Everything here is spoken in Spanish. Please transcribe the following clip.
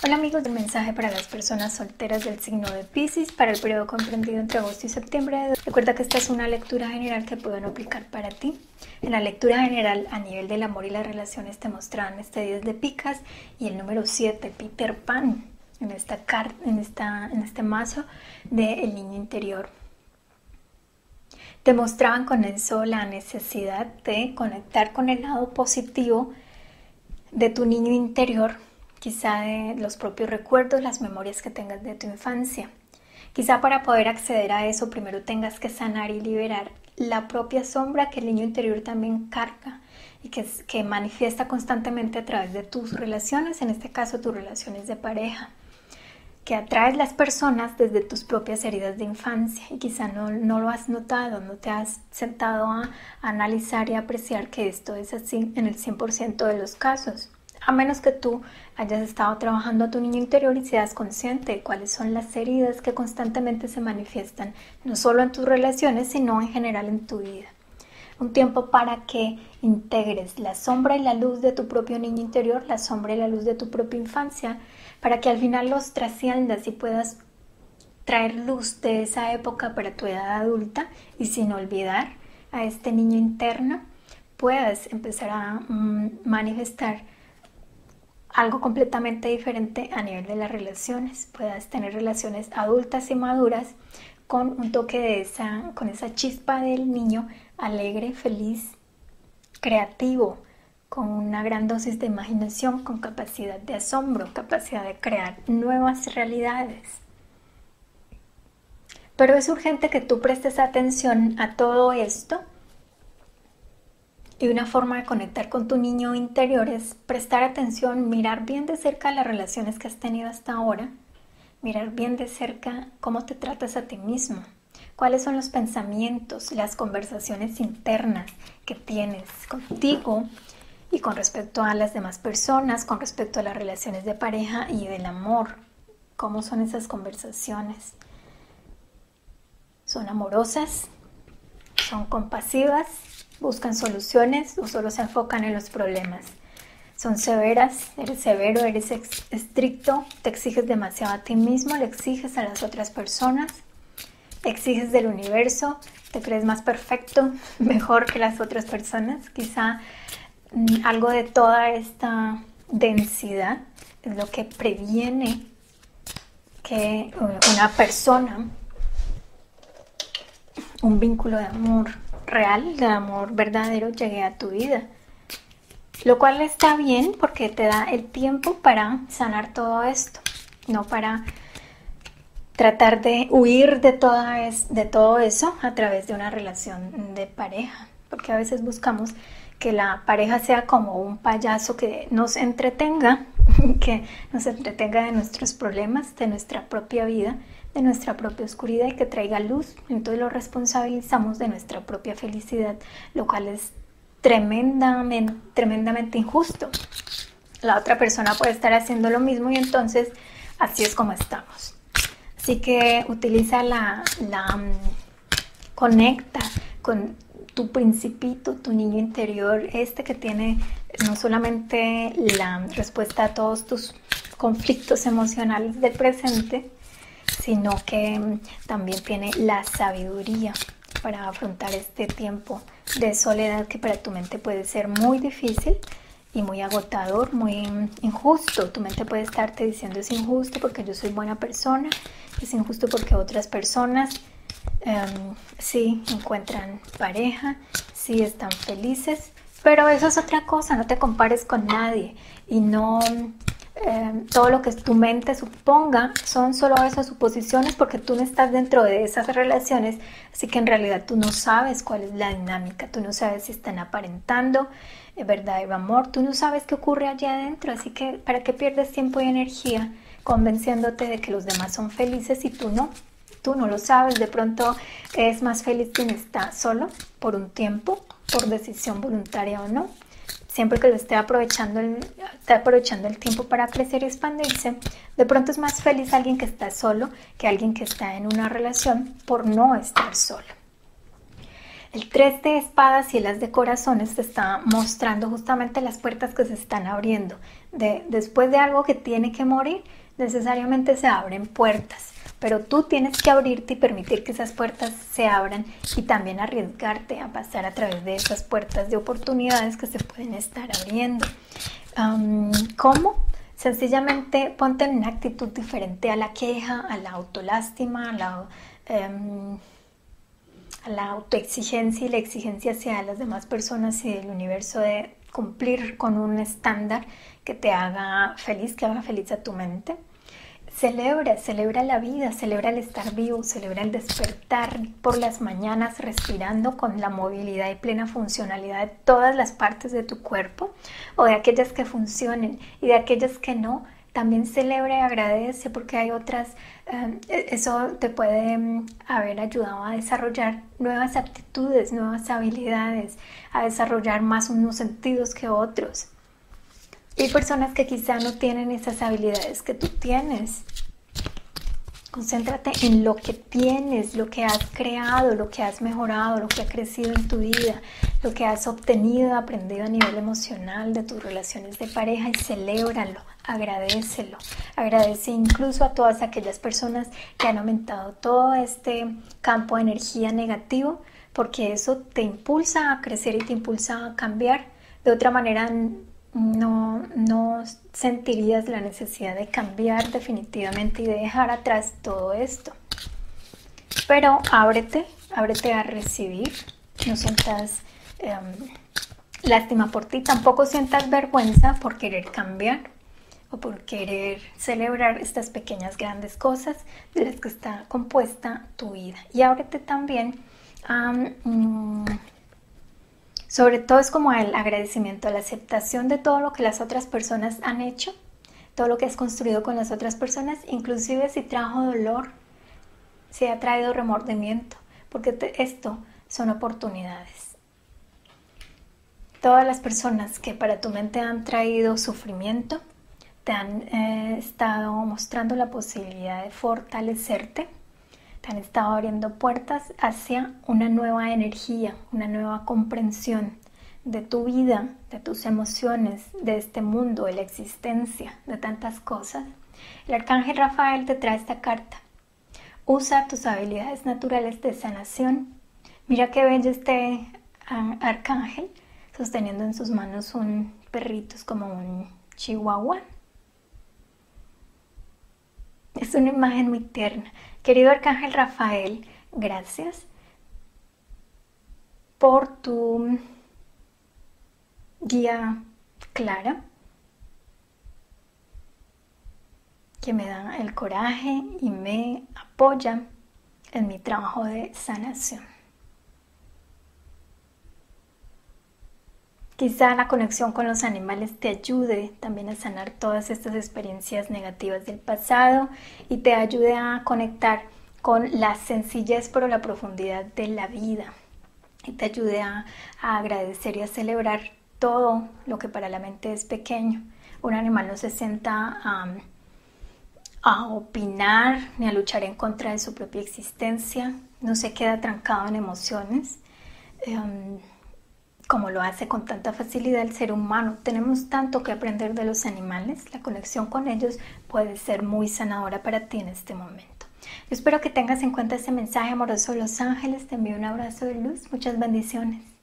Hola amigos, el mensaje para las personas solteras del signo de Pisces para el periodo comprendido entre agosto y septiembre. Recuerda que esta es una lectura general que pueden aplicar para ti. En la lectura general a nivel del amor y las relaciones te mostraban este 10 de picas y el número 7, Peter Pan, en, esta en, esta, en este mazo del el niño interior. Te mostraban con eso la necesidad de conectar con el lado positivo de tu niño interior quizá de los propios recuerdos, las memorias que tengas de tu infancia. Quizá para poder acceder a eso primero tengas que sanar y liberar la propia sombra que el niño interior también carga y que, que manifiesta constantemente a través de tus relaciones, en este caso tus relaciones de pareja, que atraes las personas desde tus propias heridas de infancia y quizá no, no lo has notado, no te has sentado a analizar y apreciar que esto es así en el 100% de los casos a menos que tú hayas estado trabajando a tu niño interior y seas consciente de cuáles son las heridas que constantemente se manifiestan, no solo en tus relaciones, sino en general en tu vida. Un tiempo para que integres la sombra y la luz de tu propio niño interior, la sombra y la luz de tu propia infancia, para que al final los trasciendas y puedas traer luz de esa época para tu edad adulta y sin olvidar a este niño interno, puedas empezar a mm, manifestar algo completamente diferente a nivel de las relaciones. Puedas tener relaciones adultas y maduras con un toque de esa, con esa chispa del niño alegre, feliz, creativo, con una gran dosis de imaginación, con capacidad de asombro, capacidad de crear nuevas realidades. Pero es urgente que tú prestes atención a todo esto y una forma de conectar con tu niño interior es prestar atención, mirar bien de cerca las relaciones que has tenido hasta ahora, mirar bien de cerca cómo te tratas a ti mismo, cuáles son los pensamientos, las conversaciones internas que tienes contigo y con respecto a las demás personas, con respecto a las relaciones de pareja y del amor. ¿Cómo son esas conversaciones? ¿Son amorosas? ¿Son compasivas? Buscan soluciones o solo se enfocan en los problemas. Son severas, eres severo, eres estricto, te exiges demasiado a ti mismo, le exiges a las otras personas, exiges del universo, te crees más perfecto, mejor que las otras personas. Quizá mm, algo de toda esta densidad es lo que previene que una persona, un vínculo de amor, real, de amor verdadero llegue a tu vida. Lo cual está bien porque te da el tiempo para sanar todo esto, no para tratar de huir de, toda es, de todo eso a través de una relación de pareja. Porque a veces buscamos que la pareja sea como un payaso que nos entretenga, que nos entretenga de nuestros problemas, de nuestra propia vida de nuestra propia oscuridad y que traiga luz. Entonces lo responsabilizamos de nuestra propia felicidad, lo cual es tremendamente, tremendamente injusto. La otra persona puede estar haciendo lo mismo y entonces así es como estamos. Así que utiliza la, la mm, conecta con tu principito, tu niño interior, este que tiene no solamente la respuesta a todos tus conflictos emocionales del presente, sino que mm, también tiene la sabiduría para afrontar este tiempo de soledad que para tu mente puede ser muy difícil y muy agotador, muy mm, injusto. Tu mente puede estarte diciendo es injusto porque yo soy buena persona, es injusto porque otras personas em, sí encuentran pareja, sí están felices, pero eso es otra cosa, no te compares con nadie y no Em, todo lo que tu mente suponga son solo esas suposiciones porque tú no estás dentro de esas relaciones, así que en realidad tú no sabes cuál es la dinámica, tú no sabes si están aparentando eh, verdadero amor, tú no sabes qué ocurre allá adentro, así que ¿para qué pierdes tiempo y energía convenciéndote de que los demás son felices y tú no? Tú no lo sabes, de pronto es más feliz quien está solo por un tiempo, por decisión voluntaria o no siempre que lo esté aprovechando el, aprovechando el tiempo para crecer y expandirse, de pronto es más feliz alguien que está solo que alguien que está en una relación por no estar solo. El 3 de espadas y el as de corazones te está mostrando justamente las puertas que se están abriendo. De, después de algo que tiene que morir, necesariamente se abren puertas. Pero tú tienes que abrirte y permitir que esas puertas se abran y también arriesgarte a pasar a través de esas puertas de oportunidades que se pueden estar abriendo. ¿Cómo? Sencillamente ponte en una actitud diferente a la queja, a la autolástima, a la, em, a la autoexigencia y la exigencia hacia las demás personas y el universo de cumplir con un estándar que te haga feliz, que haga feliz a tu mente. Celebra, celebra la vida, celebra el estar vivo, celebra el despertar por las mañanas respirando con la movilidad y plena funcionalidad de todas las partes de tu cuerpo o de aquellas que funcionen y de aquellas que no. También celebra y agradece porque hay otras, eh, eso te puede mm, haber ayudado a desarrollar nuevas aptitudes, nuevas habilidades, a desarrollar más unos sentidos que otros. Hay personas que quizá no tienen esas habilidades que tú tienes. Concéntrate en lo que tienes, lo que has creado, lo que has mejorado, lo que ha crecido en tu vida, lo que has obtenido, aprendido a nivel emocional de tus relaciones de pareja y celébralo, agradecelo. Agradece incluso a todas aquellas personas que han aumentado todo este campo de energía negativo porque eso te impulsa a crecer y te impulsa a cambiar. De otra manera, no, no sentirías la necesidad de cambiar definitivamente y de dejar atrás todo esto. Pero ábrete, ábrete a recibir, no sientas em, lástima por ti, tampoco sientas vergüenza por querer cambiar o por querer celebrar estas pequeñas grandes cosas de las que está compuesta tu vida. Y ábrete también a... Mm, sobre todo es como el agradecimiento, la aceptación de todo lo que las otras personas han hecho, todo lo que has construido con las otras personas, inclusive si trajo dolor, si ha traído remordimiento, porque esto son oportunidades. Todas las personas que para tu mente han traído sufrimiento, te han eh, estado mostrando la posibilidad de fortalecerte han estado abriendo puertas hacia una nueva energía, una nueva comprensión de tu vida, de tus emociones, de este mundo, de la existencia, de tantas cosas. El arcángel Rafael te trae esta carta. Usa tus habilidades naturales de sanación. Mira qué bello este arcángel sosteniendo en sus manos un perrito, es como un chihuahua. Es una imagen muy tierna. Querido Arcángel Rafael, gracias por tu guía clara que me da el coraje y me apoya en mi trabajo de sanación. Quizá la conexión con los animales te ayude también a sanar todas estas experiencias negativas del pasado y te ayude a conectar con la sencillez pero la profundidad de la vida y te ayude a, agradecer y a celebrar todo lo que para la mente es pequeño. Un animal no se sienta a opinar ni a luchar en contra de su propia existencia, no se queda trancado en emociones. Em, como lo hace con tanta facilidad el ser humano. Tenemos tanto que aprender de los animales, la conexión con ellos puede ser muy sanadora para ti en este momento. Yo espero que tengas en cuenta ese mensaje amoroso de los ángeles, te envío un abrazo de luz, muchas bendiciones.